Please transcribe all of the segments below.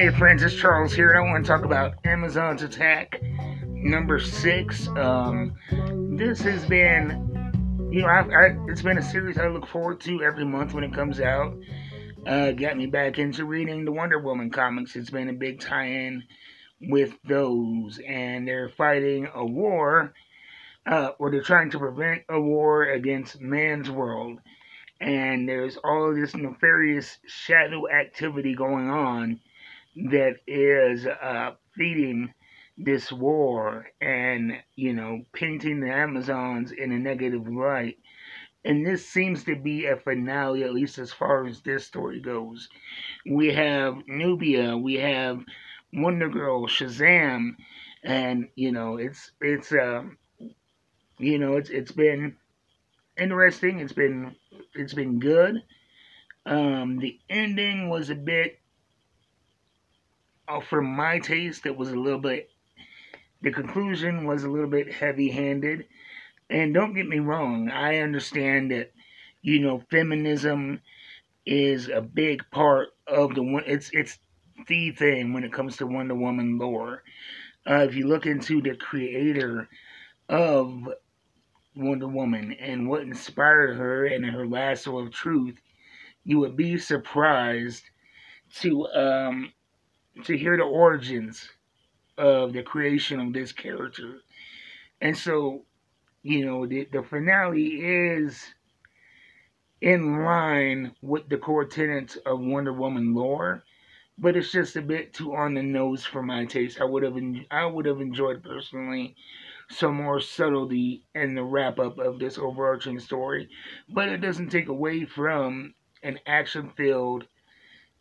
Hey friends, it's Charles here, and I want to talk about Amazon's attack number six. Um, this has been, you know, I, I, it's been a series I look forward to every month when it comes out. Uh, got me back into reading the Wonder Woman comics. It's been a big tie-in with those, and they're fighting a war, uh, or they're trying to prevent a war against man's world. And there's all this nefarious shadow activity going on that is uh, feeding this war and, you know, painting the Amazons in a negative light. And this seems to be a finale, at least as far as this story goes. We have Nubia, we have Wonder Girl, Shazam, and you know, it's it's uh, you know, it's it's been interesting. It's been it's been good. Um, the ending was a bit uh, for my taste, it was a little bit, the conclusion was a little bit heavy handed. And don't get me wrong, I understand that, you know, feminism is a big part of the one, it's, it's the thing when it comes to Wonder Woman lore. Uh, if you look into the creator of Wonder Woman and what inspired her and her lasso of truth, you would be surprised to um, to hear the origins of the creation of this character. And so, you know, the, the finale is in line with the core tenets of Wonder Woman lore, but it's just a bit too on the nose for my taste. I would have I would have enjoyed personally some more subtlety in the wrap up of this overarching story, but it doesn't take away from an action filled,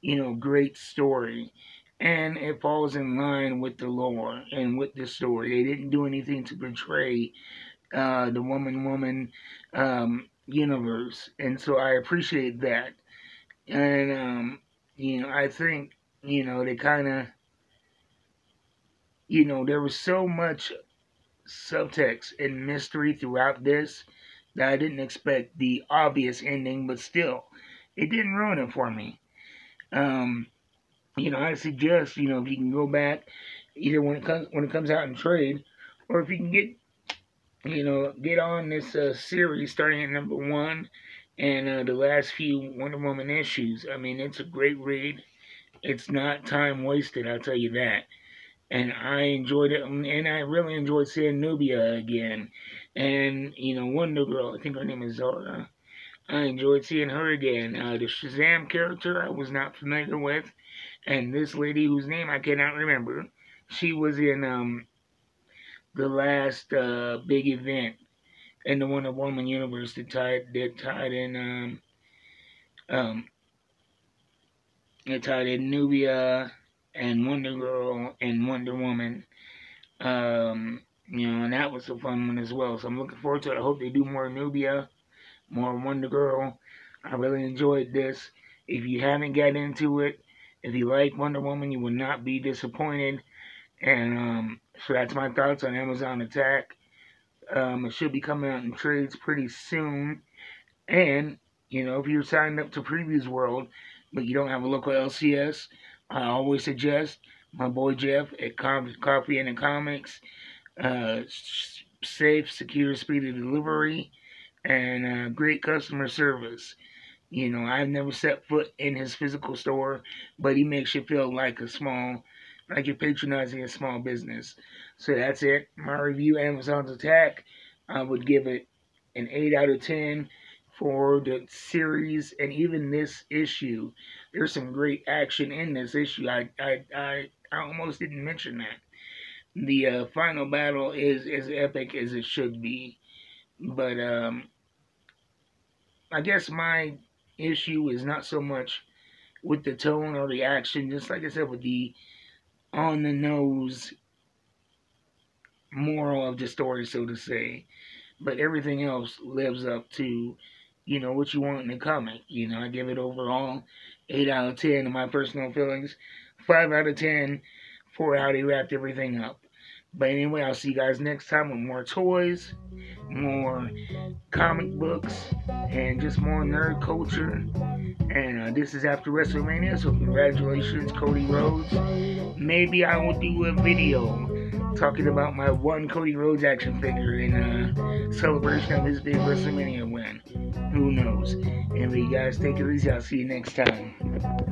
you know, great story and it falls in line with the lore and with the story. They didn't do anything to portray uh, the woman woman um, universe, and so I appreciate that. And um, you know, I think you know they kind of you know there was so much subtext and mystery throughout this that I didn't expect the obvious ending, but still, it didn't ruin it for me. Um, you know, I suggest, you know, if you can go back either when it comes when it comes out in trade, or if you can get, you know, get on this uh, series starting at number one and uh, the last few Wonder Woman issues. I mean, it's a great read. It's not time wasted, I'll tell you that. And I enjoyed it, and I really enjoyed seeing Nubia again. And, you know, Wonder Girl, I think her name is Zora. I enjoyed seeing her again. Uh, the Shazam character I was not familiar with. And this lady whose name I cannot remember, she was in um the last uh, big event in the Wonder Woman universe that tied that tied in um um it tied in Nubia and Wonder Girl and Wonder Woman. Um, you know, and that was a fun one as well. So I'm looking forward to it. I hope they do more Nubia, more Wonder Girl. I really enjoyed this. If you haven't got into it, if you like Wonder Woman, you will not be disappointed. And um, so that's my thoughts on Amazon Attack. Um, it should be coming out in trades pretty soon. And, you know, if you're signed up to Previews World, but you don't have a local LCS, I always suggest my boy Jeff at Coffee and the Comics. Uh, safe, secure, speedy delivery, and uh, great customer service. You know, I've never set foot in his physical store, but he makes you feel like a small, like you're patronizing a small business. So that's it. My review, Amazon's Attack. I would give it an 8 out of 10 for the series and even this issue. There's some great action in this issue. I I I, I almost didn't mention that. The uh, final battle is as epic as it should be, but um, I guess my issue is not so much with the tone or the action, just like I said, with the on the nose moral of the story, so to say. But everything else lives up to, you know, what you want in the comic. You know, I give it overall 8 out of 10 in my personal feelings, 5 out of 10 for how they wrapped everything up. But anyway, I'll see you guys next time with more toys, more comic books, and just more nerd culture. And uh, this is after WrestleMania, so congratulations, Cody Rhodes. Maybe I will do a video talking about my one Cody Rhodes action figure in a celebration of his big WrestleMania win. Who knows? Anyway, you guys take it easy. I'll see you next time.